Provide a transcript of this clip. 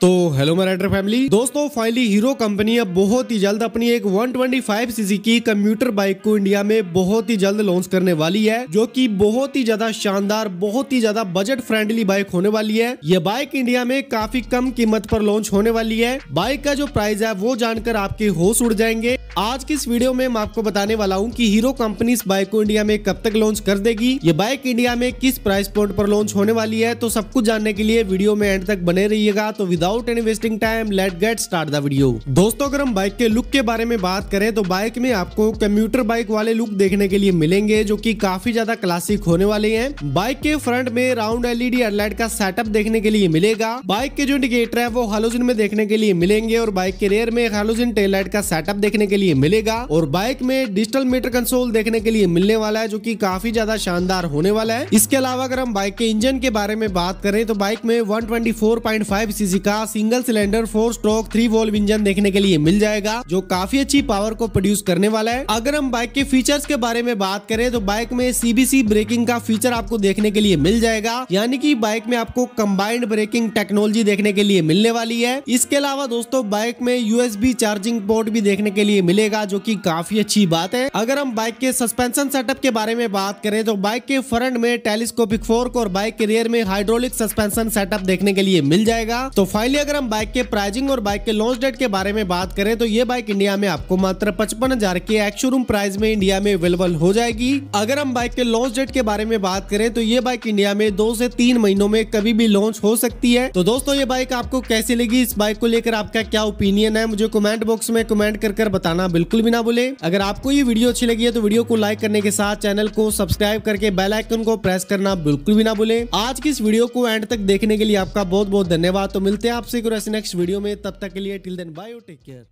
तो हेलो मराइडर फैमिली दोस्तों फाइनली हीरो कंपनी अब बहुत ही जल्द अपनी एक 125 सीसी की कंप्यूटर बाइक को इंडिया में बहुत ही जल्द लॉन्च करने वाली है, जो कि बहुत ही ज़्यादा शानदार, बहुत ही ज़्यादा बजट फ्रेंडली बाइक होने वाली है। ये बाइक इंडिया में काफ़ी कम कीमत पर लॉन्च होने वाली है। बाइक का जो प्राइस है, वो जानकर आपके होश उड़ जाएँगे। आज की इस वीडियो में मैं आपको बताने वाला हूँ की हीरो कंपनी इस बाइक को इंडिया में कब तक लॉन्च कर देगी? ये बाइक इंडिया में किस प्राइस पॉइंट पर लॉन्च होने वाली है? तो सब कुछ जानने के लिए वीडियो में एंड तक बने रहिएगा। तो without any wasting time let get start the video दोस्तों, अगर हम बाइक के लुक के बारे में बात करें तो बाइक में आपको कंप्यूटर बाइक वाले लुक देखने के लिए मिलेंगे, जो की काफ़ी ज़्यादा क्लासिक होने वाले है। बाइक के फ्रंट में राउंड एलईडी हेडलाइट का सेटअप देखने के लिए मिलेगा। बाइक के जो इंडिकेटर है, वो हालोजिन में देखने के लिए मिलेंगे, और बाइक के रेयर में हालोजिन टेल लाइट का सेटअप देखने के लिए मिलेगा और बाइक में डिजिटल मीटर कंसोल देखने के लिए मिलने वाला है, जो की काफ़ी ज़्यादा शानदार होने वाला है। इसके अलावा अगर हम बाइक के इंजन के बारे में बात करें तो बाइक में 124.5 सीसी का single cylinder four stroke three valve engine देखने के लिए मिल जाएगा, जो काफ़ी अच्छी पावर को प्रोड्यूस करने वाला है। अगर हम बाइक के फीचर्स के बारे में बात करें तो बाइक में सीबीसी ब्रेकिंग का फीचर आपको देखने के लिए मिल जाएगा, यानी कि बाइक में आपको कंबाइंड ब्रेकिंग टेक्नोलॉजी देखने के लिए मिलने वाली है। इसके अलावा दोस्तों, बाइक में यूएसबी चार्जिंग पोर्ट भी देखने के लिए मिलेगा, जो की काफ़ी अच्छी बात है। अगर हम बाइक के सस्पेंशन सेटअप के बारे में बात करें तो बाइक के फ्रंट में टेलीस्कोपिक फोर्क और बाइक के रियर में हाइड्रोलिक सस्पेंशन सेटअप देखने के लिए मिल जाएगा। तो फाइनली अगर हम बाइक के प्राइसिंग और बाइक के लॉन्च डेट के बारे में बात करें तो ये बाइक इंडिया में आपको मात्र पचपन हज़ार के एक्शोरूम प्राइस में इंडिया में अवेलेबल हो जाएगी। अगर हम बाइक के लॉन्च डेट के बारे में बात करें तो ये बाइक इंडिया में दो से तीन महीनों में कभी भी लॉन्च हो सकती है। तो दोस्तों, ये बाइक आपको कैसी लगी? इस बाइक को लेकर आपका क्या ओपिनियन है? मुझे कमेंट बॉक्स में कमेंट कर कर बताना बिल्कुल भी ना बोले अगर आपको ये वीडियो अच्छी लगी है तो वीडियो को लाइक करने के साथ चैनल को सब्सक्राइब करके बेलाइकन को प्रेस करना बिल्कुल भी ना बोले आज की इस वीडियो को एंड तक देखने के लिए आपका बहुत बहुत धन्यवाद। तो मिलते हैं आपसे नेक्स्ट वीडियो में। तब तक के लिए till then bye take care